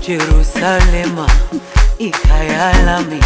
Jerusalem, ikhaya lami